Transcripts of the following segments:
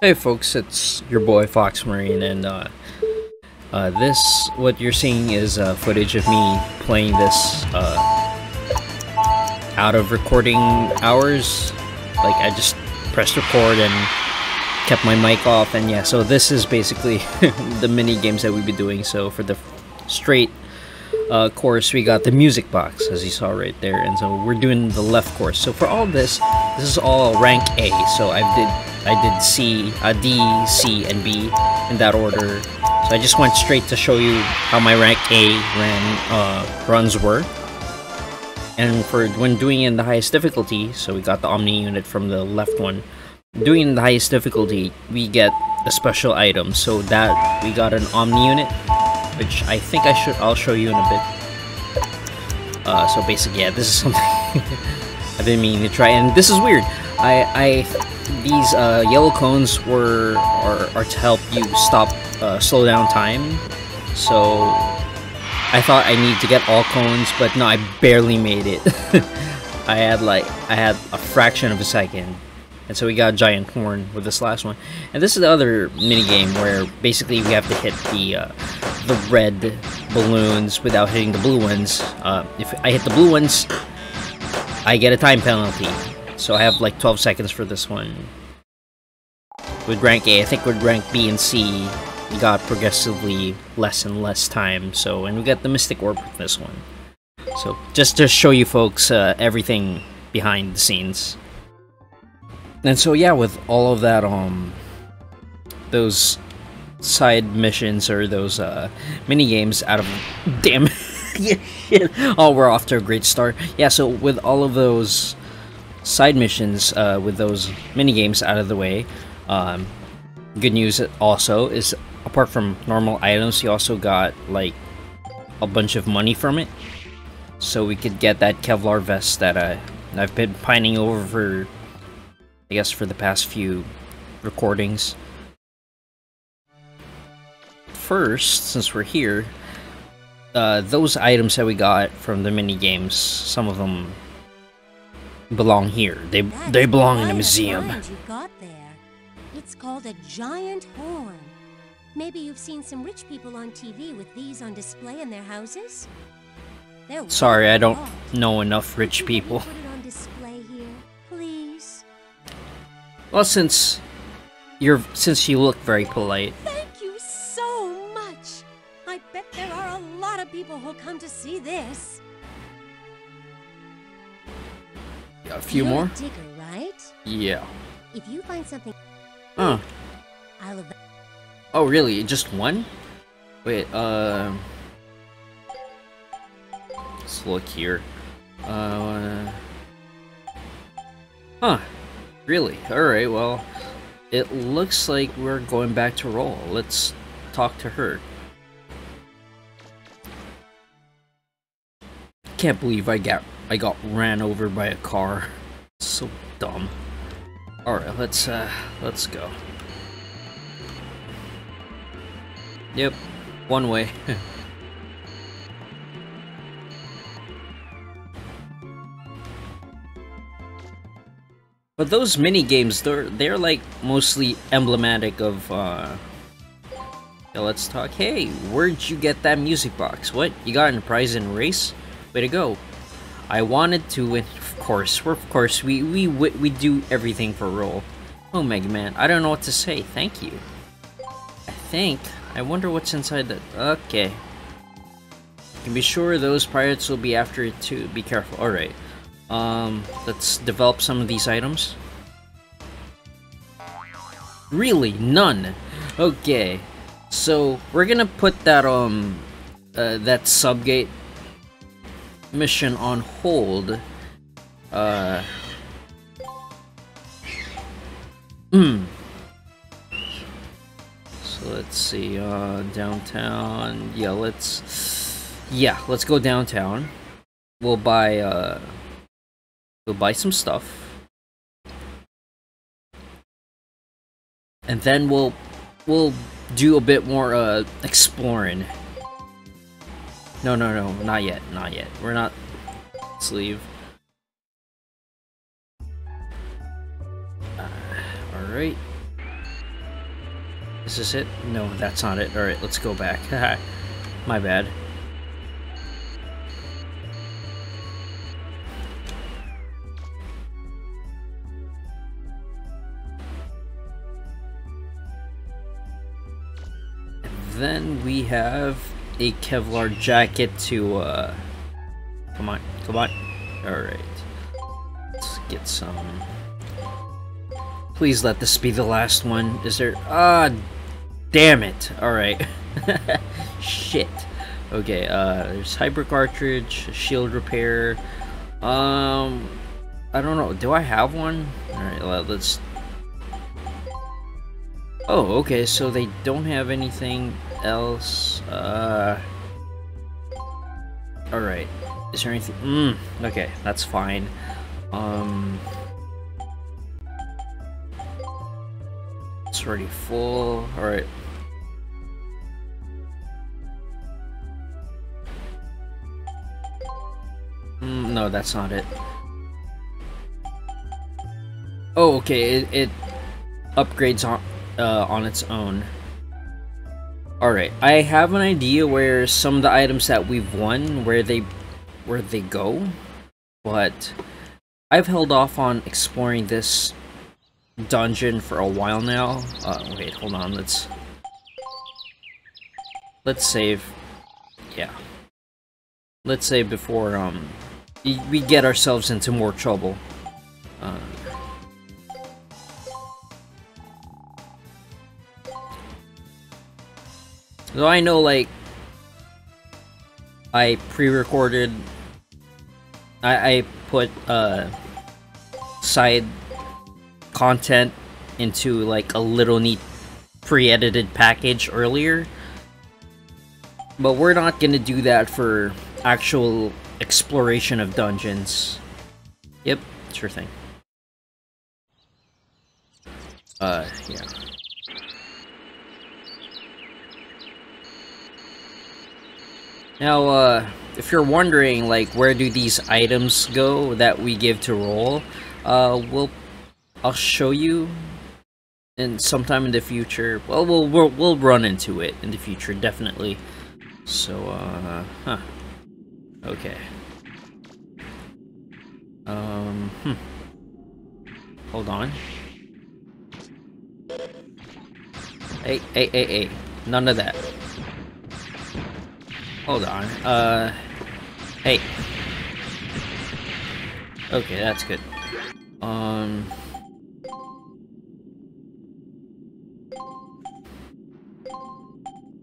Hey folks, it's your boy Foxmarine, and uh, uh, this, what you're seeing is uh, footage of me playing this uh, out of recording hours. Like, I just pressed record and kept my mic off, and yeah, so this is basically the mini games that we've been doing. So for the straight uh, course, we got the music box, as you saw right there, and so we're doing the left course. So for all this, this is all rank A. So I did I did C, uh, D, C, and B in that order. So I just went straight to show you how my rank A ran uh, runs were. And for when doing in the highest difficulty, so we got the Omni unit from the left one. Doing in the highest difficulty, we get a special item. So that we got an Omni unit, which I think I should I'll show you in a bit. Uh, so basically, yeah, this is something I didn't mean to try, and this is weird. I I these uh, yellow cones were are, are to help you stop uh, slow down time. So I thought I need to get all cones, but no, I barely made it. I had like I had a fraction of a second. And so we got giant horn with this last one. And this is the other mini game where basically we have to hit the uh, the red balloons without hitting the blue ones. Uh, if I hit the blue ones, I get a time penalty. So I have like 12 seconds for this one. With rank A, I think with rank B and C, we got progressively less and less time. So, and we got the Mystic Orb with this one. So, just to show you folks uh, everything behind the scenes. And so, yeah, with all of that, um, those side missions or those uh, mini games out of damn oh we're off to a great start yeah so with all of those side missions uh, with those mini games out of the way. Um, good news also is apart from normal items you also got like a bunch of money from it. So we could get that Kevlar vest that uh, I've been pining over for I guess for the past few recordings. First, since we're here, uh, those items that we got from the mini games, some of them belong here. They That's they belong in a museum. you got there. It's called a giant horn. Maybe you've seen some rich people on TV with these on display in their houses. They're Sorry, I don't know enough rich Could you let me people. Put it on display here, please. Well, since you're since you look very polite, Thank you so much. I bet there are a lot of people who'll come to see this. A few You're more. A digger, right? Yeah. If you find something, Oh. I'll. Oh, really? Just one? Wait. Uh. Let's look here. Uh. Huh. Really? Alright, well. It looks like we're going back to Roll. Let's talk to her. Can't believe I got I got ran over by a car. So dumb. Alright, let's uh let's go. Yep, one way. but those mini games, they're they're like mostly emblematic of. uh... yeah, let's talk. Hey, where'd you get that music box? What you got in a prize in race? Way to go! I wanted to. Of course, of course we we we do everything for Roll. Oh, Mega Man, I don't know what to say. Thank you. I think. I wonder what's inside that. Okay. You can be sure those pirates will be after it too. Be careful. Alright. Um, let's develop some of these items. Really? None? Okay. So, we're gonna put that, um, uh, that subgate mission on hold. Uh... Hmm. So let's see, uh, downtown. Yeah, let's. Yeah, let's go downtown. We'll buy, uh. We'll buy some stuff. And then we'll. We'll do a bit more, uh, exploring. No, no, no, not yet, not yet. We're not. Let's leave. Uh, Alright. Is this it? No, that's not it. Alright, let's go back. My bad. then we have a Kevlar jacket to, uh... Come on, come on. Alright. Let's get some... Please let this be the last one. Is there... Ah, damn it. Alright. Shit. Okay, uh, there's hyper cartridge, shield repair. Um, I don't know. Do I have one? Alright, well, let's... Oh, okay, so they don't have anything else. Uh... Alright. Is there anything? Mm, okay, that's fine. Um... It's already full. Alright. Mm, no, that's not it. Oh, okay, it, it upgrades on, uh, on its own. Alright, I have an idea where some of the items that we've won, where they, where they go, but I've held off on exploring this dungeon for a while now. Uh, wait, hold on, let's... Let's save. Yeah. Let's save before, um, we get ourselves into more trouble. Uh, so I know, like, I pre-recorded, I, I put, uh, side content into like a little neat pre-edited package earlier. But we're not gonna do that for actual exploration of dungeons. Yep, sure thing. Uh, yeah. Now, uh, if you're wondering, like, where do these items go that we give to Roll, uh, we'll I'll show you in sometime in the future. Well, we'll we'll, we'll run into it in the future, definitely. So, uh, huh. Okay. Um, hmm. Hold on. Hey, hey, hey, hey. None of that. Hold on. Uh, hey. Okay, that's good. Um...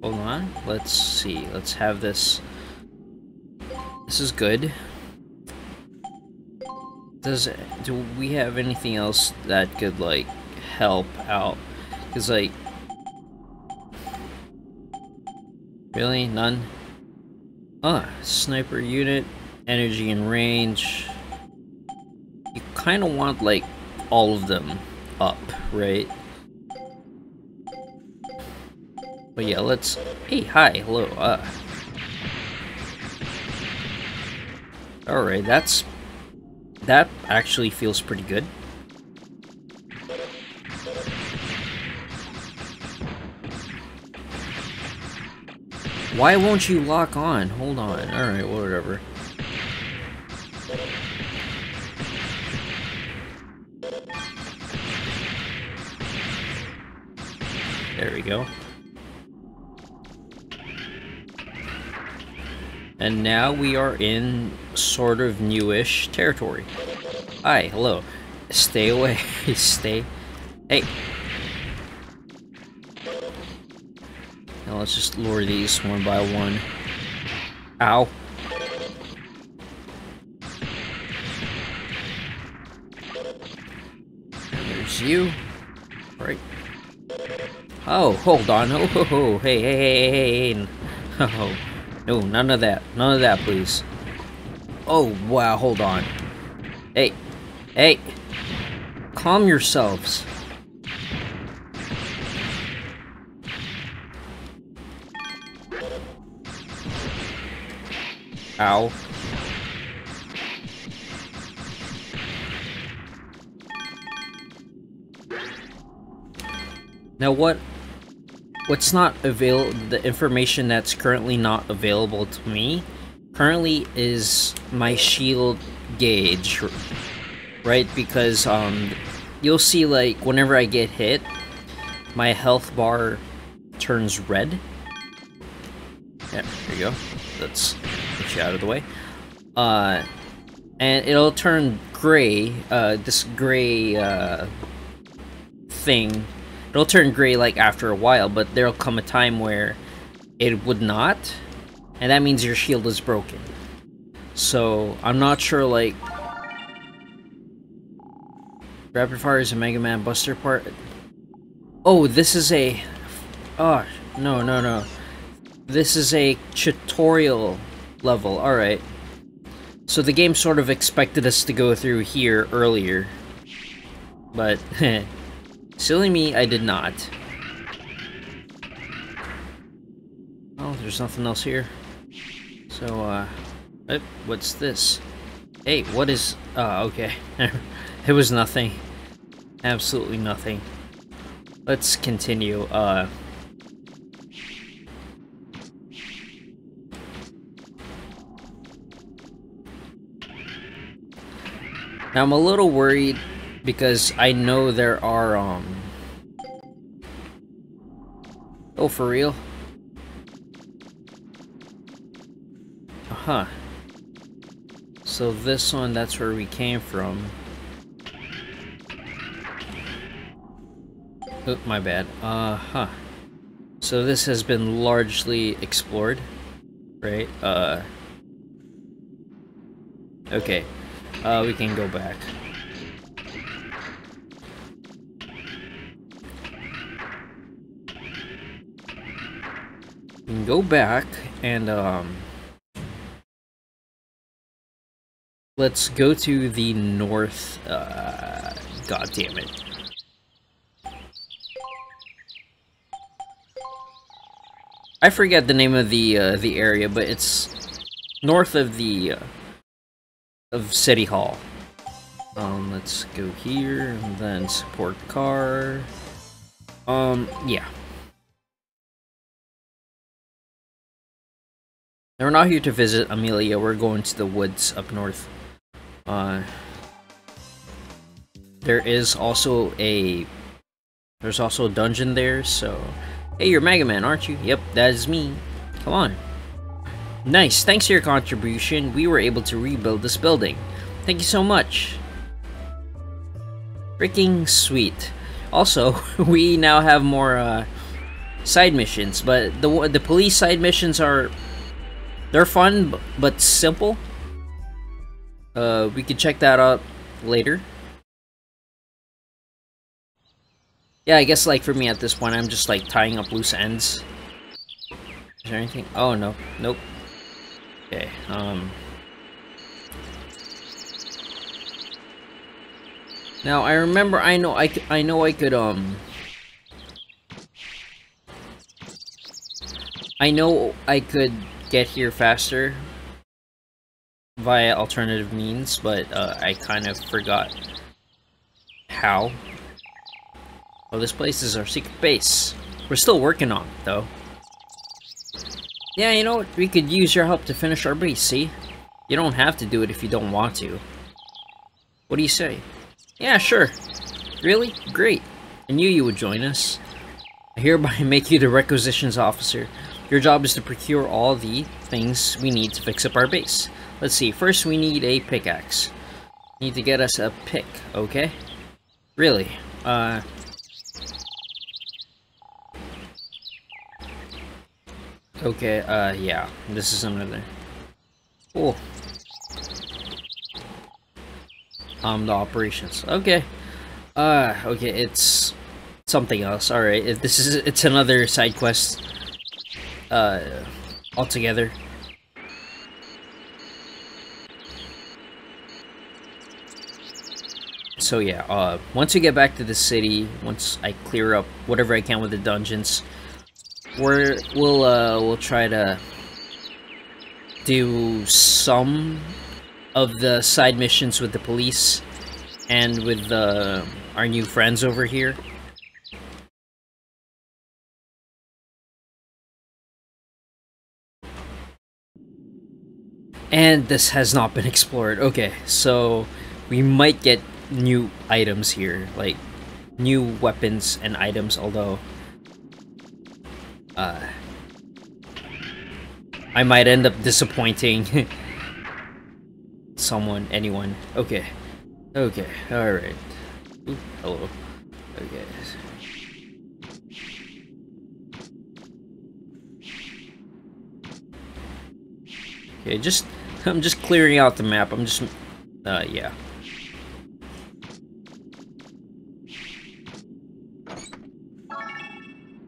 Hold on. Let's see. Let's have this. This is good. Does do we have anything else that could like help out? Cause like, really none. Ah, sniper unit, energy and range. You kind of want like all of them up, right? But yeah, let's... Hey, hi, hello, uh... Alright, that's... That actually feels pretty good. Why won't you lock on? Hold on. Alright, whatever. There we go. And now we are in sort of newish territory. Hi, hello. Stay away. Stay. Hey. Let's just lure these one by one. Ow. There's you. Right. Oh, hold on. Oh, ho, ho. Hey, hey, hey, hey, hey. Oh. No, none of that. None of that, please. Oh, wow, hold on. Hey. Hey. Calm yourselves. Ow. Now what what's not avail the information that's currently not available to me, currently is my shield gauge, right? Because um, you'll see like whenever I get hit, my health bar turns red. Go. Let's get you out of the way. Uh, and it'll turn gray, uh, this gray, uh, thing. It'll turn gray, like, after a while, but there'll come a time where it would not, and that means your shield is broken. So, I'm not sure, like... Rapid Fire is a Mega Man Buster part. Oh, this is a... Oh, no, no, no. This is a tutorial level, alright. So the game sort of expected us to go through here earlier. But, silly me, I did not. Oh, there's nothing else here. So, uh, what's this? Hey, what is, uh, okay. it was nothing. Absolutely nothing. Let's continue, uh... Now I'm a little worried because I know there are, um... Oh, for real? Uh-huh. So this one, that's where we came from. Oh, my bad. Uh-huh. So this has been largely explored, right? Uh... Okay. Uh, we can go back. We can go back and, um... Let's go to the north, uh... God damn it. I forget the name of the, uh, the area, but it's north of the, uh, of City Hall. Um, let's go here, and then support car. Um, yeah. We're not here to visit Amelia, we're going to the woods up north. Uh, there is also a... There's also a dungeon there, so... Hey, you're Mega Man, aren't you? Yep, that is me. Come on. Nice, thanks to your contribution, we were able to rebuild this building. Thank you so much. Freaking sweet. Also, we now have more uh, side missions, but the the police side missions are they're fun but simple. Uh, we can check that out later. Yeah, I guess like for me at this point, I'm just like tying up loose ends. Is there anything? Oh no, nope. Okay, um... Now, I remember, I know, I, I know I could, um... I know I could get here faster via alternative means, but uh, I kind of forgot how. Well, this place is our secret base. We're still working on it, though. Yeah, you know what? We could use your help to finish our base, see? You don't have to do it if you don't want to. What do you say? Yeah, sure. Really? Great. I knew you would join us. I hereby make you the requisitions officer. Your job is to procure all the things we need to fix up our base. Let's see, first we need a pickaxe. Need to get us a pick, okay? Really? Uh, Okay, uh, yeah. This is another. Oh. Um, the operations. Okay. Uh, okay, it's something else. Alright, this is, it's another side quest. Uh, altogether. So yeah, uh, once we get back to the city, once I clear up whatever I can with the dungeons, we're, we'll, uh, we'll try to do some of the side missions with the police and with uh, our new friends over here. And this has not been explored. Okay, so we might get new items here, like new weapons and items, although uh, I might end up disappointing someone, anyone. Okay, okay, alright. Hello. Okay. Okay, just I'm just clearing out the map. I'm just uh yeah.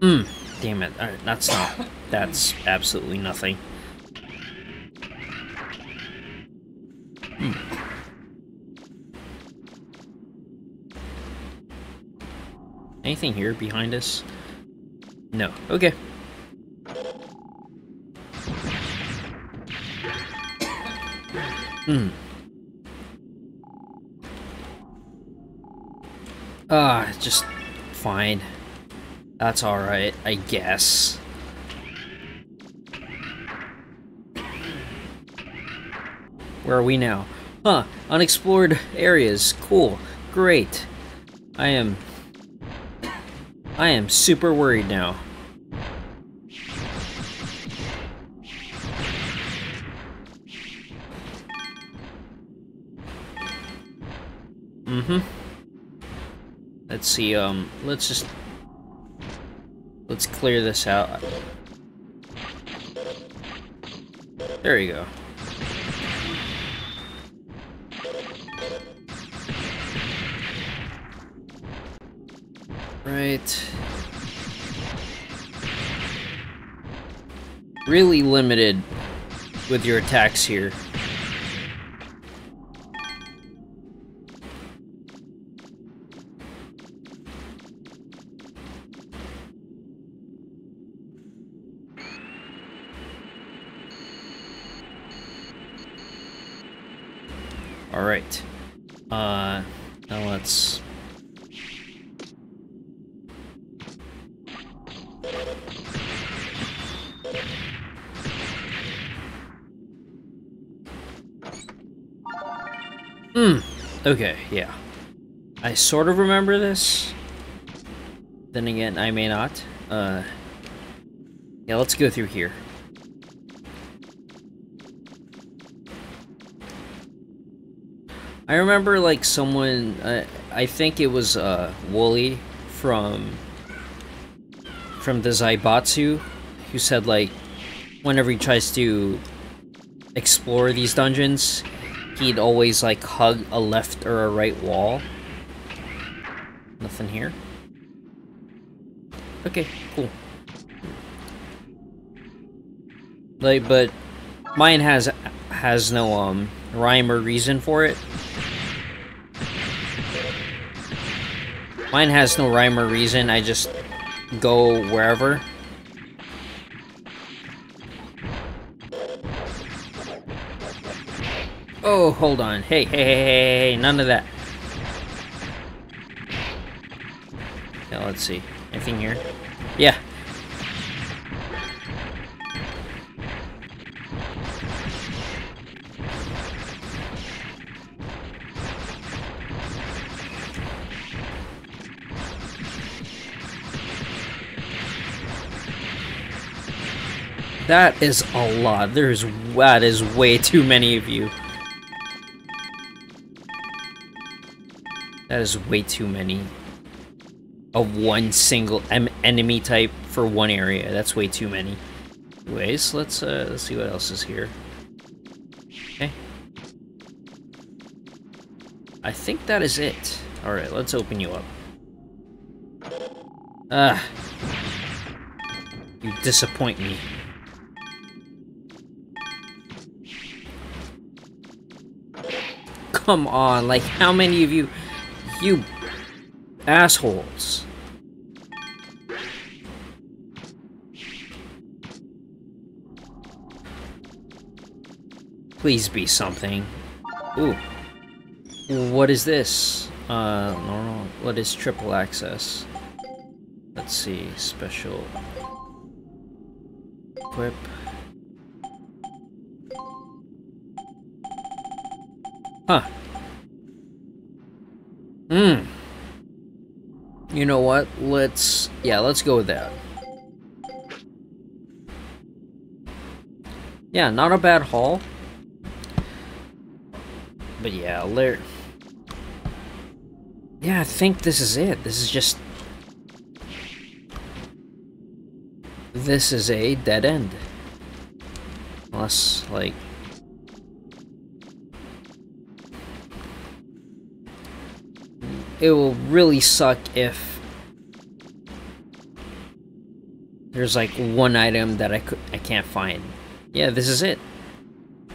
Hmm, damn it. Alright, that's not that's absolutely nothing. Hmm. Anything here behind us? No. Okay. Hmm. Ah, just fine. That's alright, I guess. Where are we now? Huh, unexplored areas. Cool. Great. I am... I am super worried now. Mm-hmm. Let's see, um, let's just... Let's clear this out. There you go. Right. Really limited with your attacks here. Hmm. Okay, yeah. I sort of remember this. Then again, I may not. Uh, yeah, let's go through here. I remember like someone, uh, I think it was uh, Wooly from from the Zaibatsu, who said like whenever he tries to explore these dungeons, he'd always like hug a left or a right wall. Nothing here. Okay, cool. Like, but mine has has no um rhyme or reason for it. Mine has no rhyme or reason, I just go wherever. Oh, hold on. Hey, hey, hey, hey, hey, none of that. Yeah, let's see. Anything here? Yeah, That is a lot. There's that is way too many of you. That is way too many of one single enemy type for one area. That's way too many. Anyways, let's uh, let's see what else is here. Okay. I think that is it. All right, let's open you up. Ah. You disappoint me. Come on, like how many of you, you assholes. Please be something. Ooh. What is this? Uh, normal. What is triple access? Let's see. Special. Equip. Huh. Hmm. You know what? Let's... Yeah, let's go with that. Yeah, not a bad haul. But yeah, there... Yeah, I think this is it. This is just... This is a dead end. Unless, like... It will really suck if... There's like one item that I, could, I can't find. Yeah, this is it.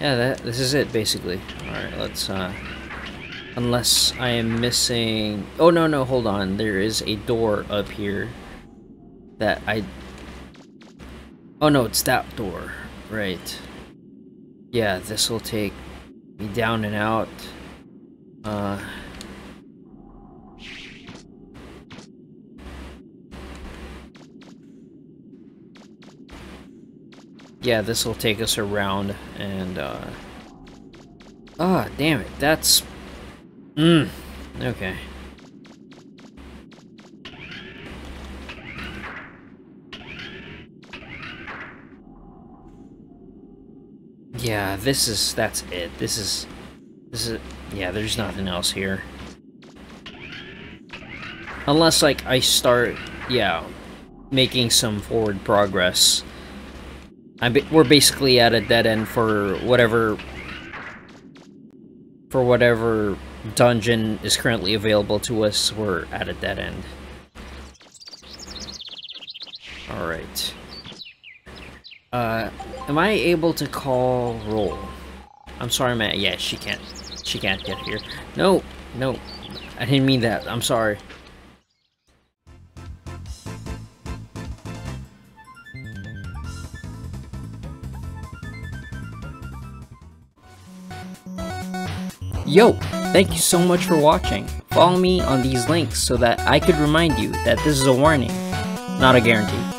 Yeah, that this is it, basically. Alright, let's, uh... Unless I am missing... Oh, no, no, hold on. There is a door up here that I... Oh, no, it's that door. Right. Yeah, this will take me down and out. Uh... Yeah, this will take us around and, uh... Ah, oh, damn it, that's Mmm. Okay. Yeah, this is, that's it. This is, this is, yeah, there's nothing else here. Unless, like, I start, yeah, making some forward progress. We're basically at a dead end for whatever, for whatever dungeon is currently available to us, we're at a dead end. Alright. Uh, am I able to call Roll? I'm sorry, man. Yeah, she can't. She can't get here. No, no. I didn't mean that. I'm sorry. Yo! Thank you so much for watching. Follow me on these links so that I could remind you that this is a warning, not a guarantee.